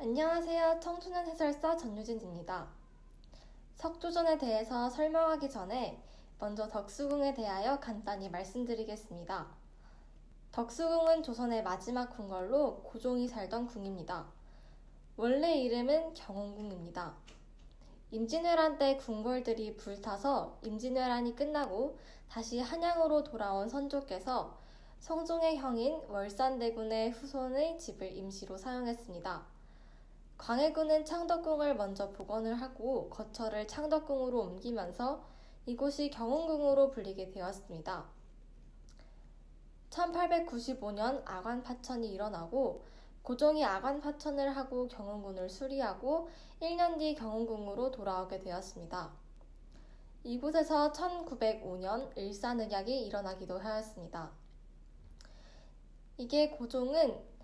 안녕하세요. 청소년 해설사 전유진입니다. 석조전에 대해서 설명하기 전에 먼저 덕수궁에 대하여 간단히 말씀드리겠습니다. 덕수궁은 조선의 마지막 궁궐로 고종이 살던 궁입니다. 원래 이름은 경원궁입니다. 임진왜란 때 궁궐들이 불타서 임진왜란이 끝나고 다시 한양으로 돌아온 선조께서 성종의 형인 월산대군의 후손의 집을 임시로 사용했습니다. 광해군은 창덕궁을 먼저 복원을 하고 거처를 창덕궁으로 옮기면서 이곳이 경운궁으로 불리게 되었습니다. 1895년 아관 파천이 일어나고 고종이 아관 파천을 하고 경운궁을 수리하고 1년 뒤 경운궁으로 돌아오게 되었습니다. 이곳에서 1905년 일산의약이 일어나기도 하였습니다. 이게 고종은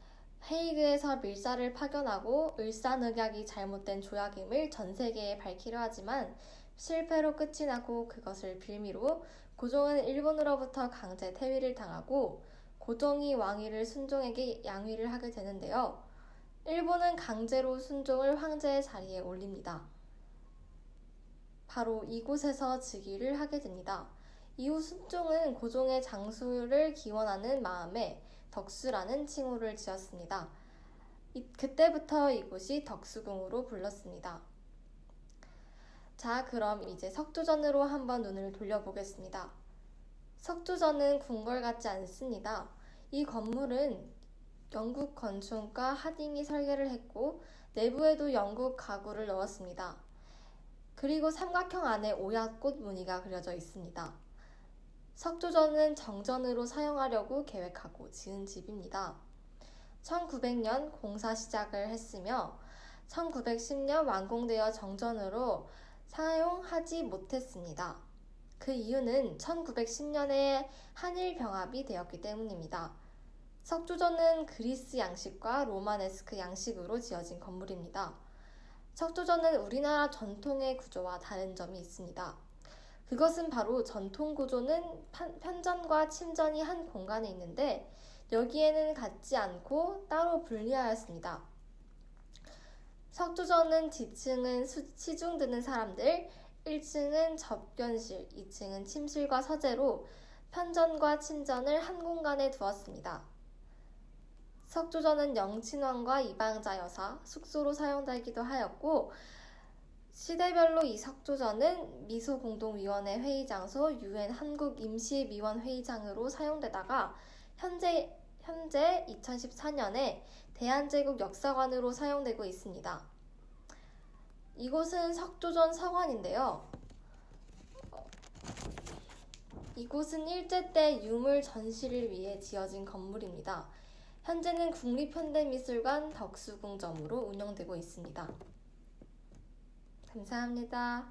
헤이그에서 밀사를 파견하고 을사늑약이 잘못된 조약임을 전 세계에 밝히려 하지만 실패로 끝이 나고 그것을 빌미로 고종은 일본으로부터 강제 퇴위를 당하고 고종이 왕위를 순종에게 양위를 하게 되는데요. 일본은 강제로 순종을 황제의 자리에 올립니다. 바로 이곳에서 즉위를 하게 됩니다. 이후 순종은 고종의 장수를 기원하는 마음에 덕수라는 칭호를 지었습니다. 이, 그때부터 이곳이 덕수궁으로 불렀습니다. 자, 그럼 이제 석조전으로 한번 눈을 돌려보겠습니다. 석조전은 궁궐 같지 않습니다. 이 건물은 영국 건축가 하딩이 설계를 했고 내부에도 영국 가구를 넣었습니다. 그리고 삼각형 안에 오얏꽃 무늬가 그려져 있습니다. 석조전은 정전으로 사용하려고 계획하고 지은 집입니다. 1900년 공사 시작을 했으며 1910년 완공되어 정전으로 사용하지 못했습니다. 그 이유는 1910년에 한일 병합이 되었기 때문입니다. 석조전은 그리스 양식과 로마네스크 양식으로 지어진 건물입니다. 석조전은 우리나라 전통의 구조와 다른 점이 있습니다. 그것은 바로 전통 구조는 편전과 침전이 한 공간에 있는데 여기에는 갖지 않고 따로 분리하였습니다. 석조전은 지층은 시중 드는 사람들, 1층은 접견실, 2층은 침실과 서재로 편전과 침전을 한 공간에 두었습니다. 석조전은 영친왕과 이방자 여사, 숙소로 사용되기도 하였고 시대별로 이 석조전은 미소 공동위원회 회의 장소 유엔 한국 임시 미원 회의장으로 사용되다가 현재 현재 2014년에 대한제국 역사관으로 사용되고 있습니다. 이곳은 석조전 서관인데요. 이곳은 일제 때 유물 전시를 위해 지어진 건물입니다. 현재는 국립현대미술관 덕수궁점으로 운영되고 있습니다. 감사합니다.